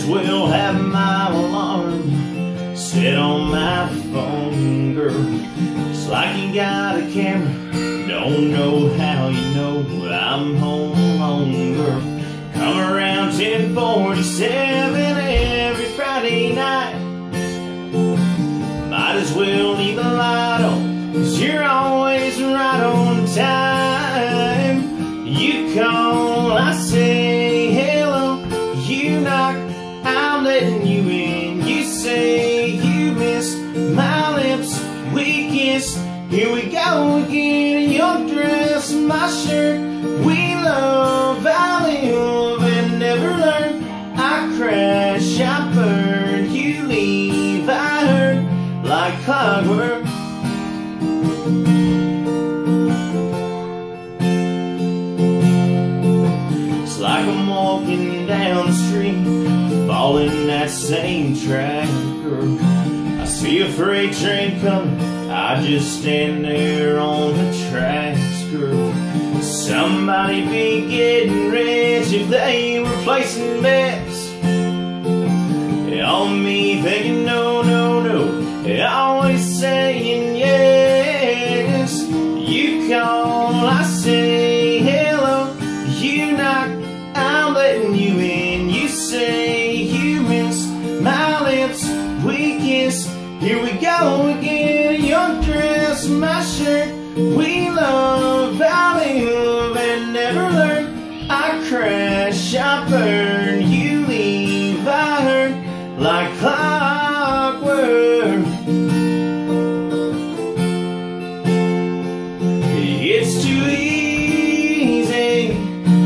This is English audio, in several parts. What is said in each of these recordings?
as well have my alarm set on my phone, girl. It's like you got a camera, don't know how you know I'm home alone, girl. Come around 1047 every Friday night. Might as well leave the light on, cause you're always right on time. Here we go again, your dress, my shirt. We love, I live and never learn. I crash, I burn, you leave, I hurt like clockwork. It's like I'm walking down the street, following that same track. I see a freight train coming, I just stand there on the tracks, girl. Somebody be getting rich if they were placing bets on me, thinking no, no, no, always saying yes. You call, I say hello, you knock, I'm letting you in. You say you miss my lips, we kiss. Here we go again, crash, I burn, you leave, I hurt like clockwork. It's too easy.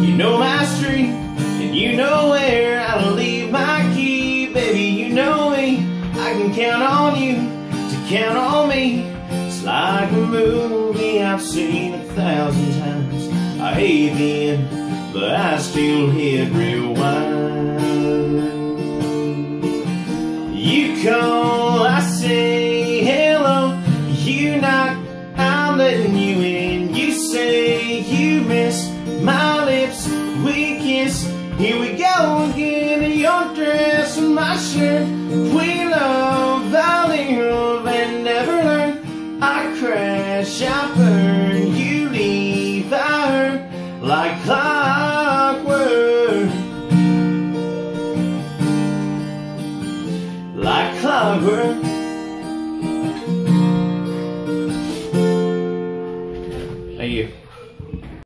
You know my street, and you know where I'll leave my key. Baby, you know me. I can count on you to count on me. It's like a movie I've seen a thousand times. I hate the end, but I still hit rewind. You call, I say hello. You knock, I'm letting you in. You say you miss my lips, we kiss. Here we go again in your dress and my shirt. We love, I live and never learn. I crash, Like